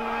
Thank you.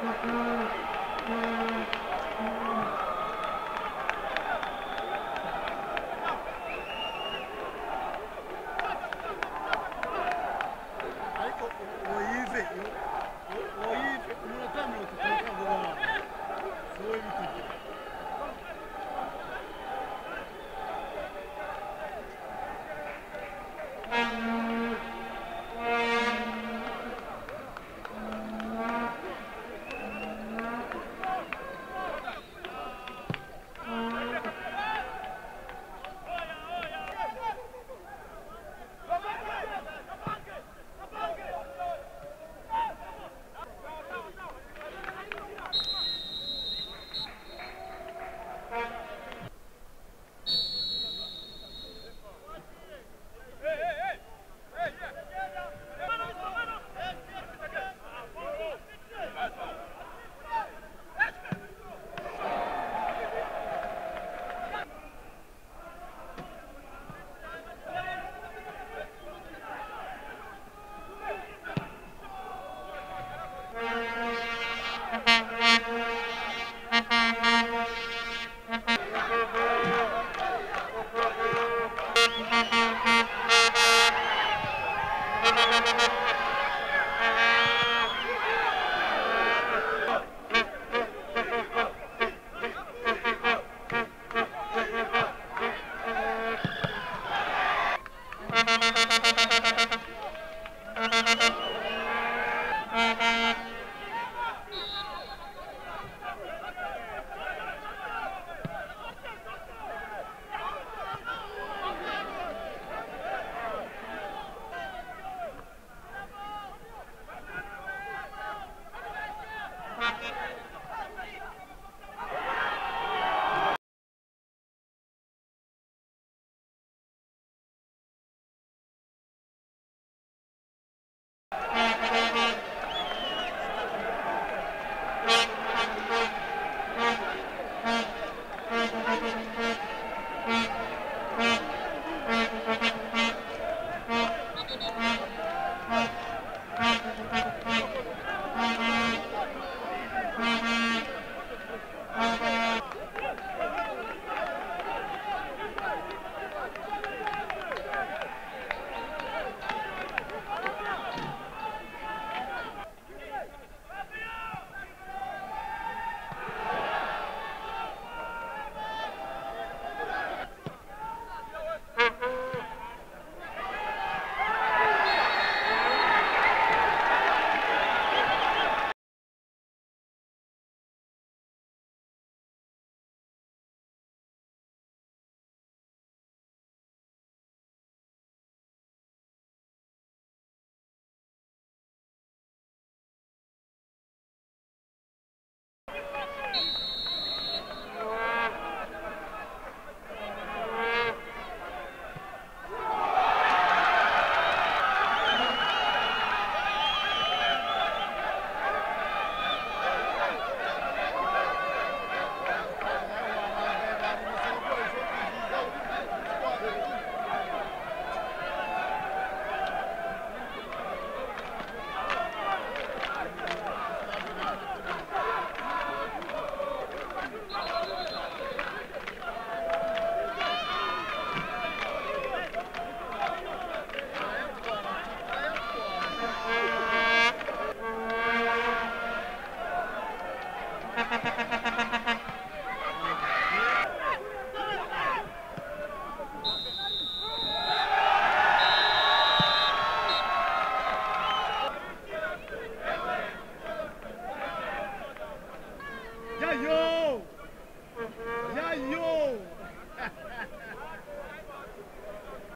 Thank ờ, you. Ờ, ờ.